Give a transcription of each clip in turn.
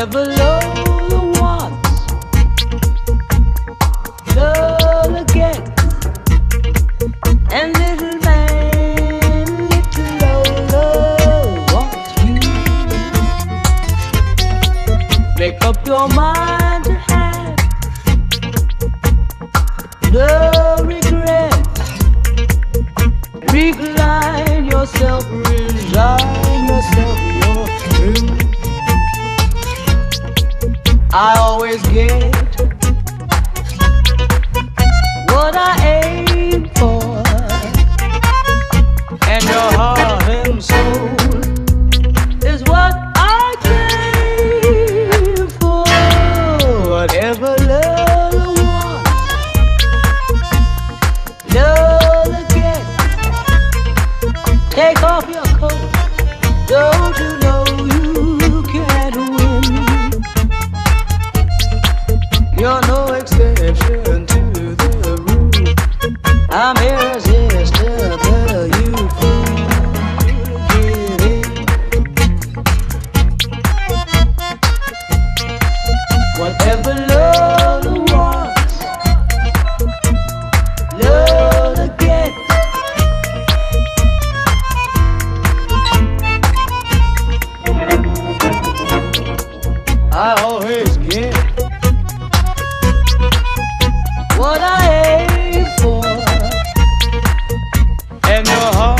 ever I always get heart.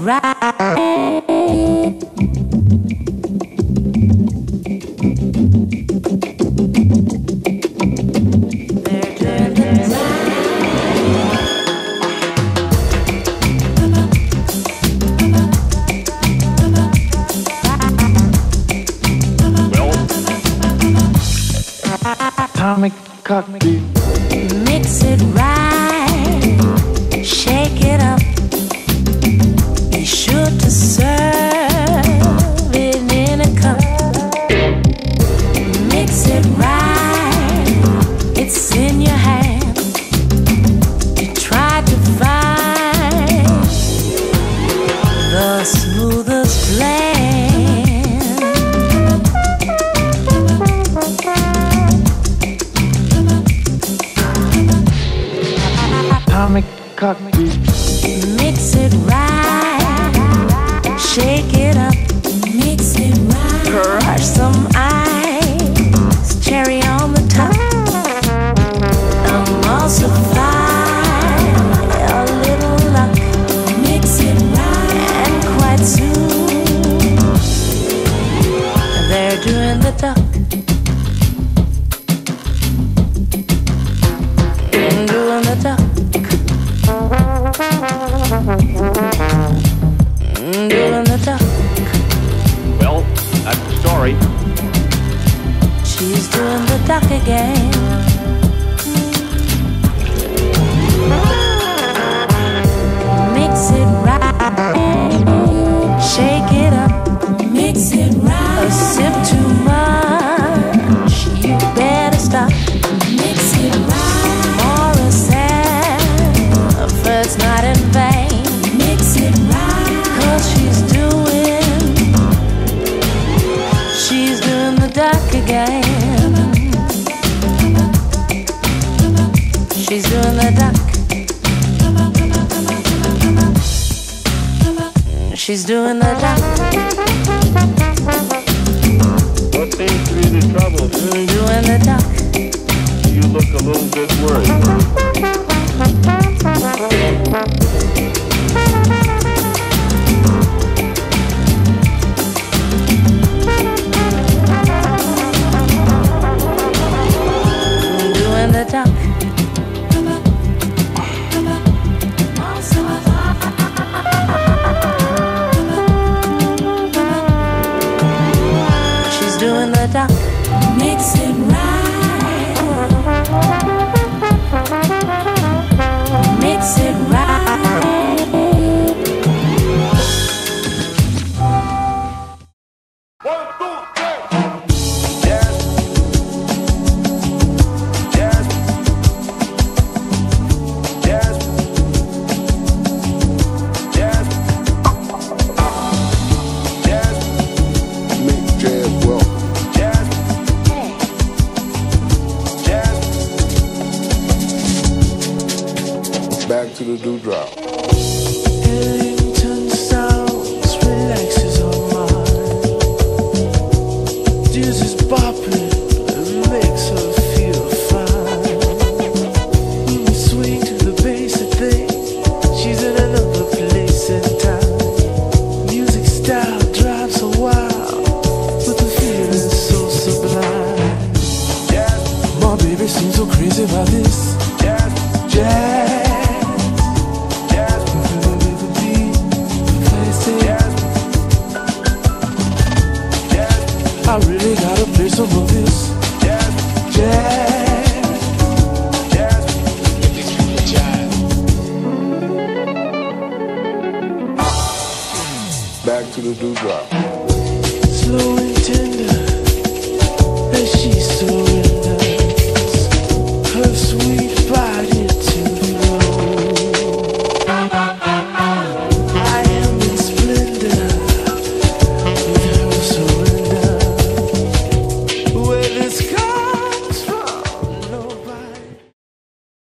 right. Atomic cocktail. Mix it right. Mix it right. again. Mix it right, shake it up, mix it right. A sip too much, you better stop. Mix it right. More a sad, a in vain. Mix it she's doing, she's doing the duck again. she's doing the duck. She's doing the duck. What seems to be the trouble? Doing the duck. You look a little bit worried. makes it right. drought. Do Drop.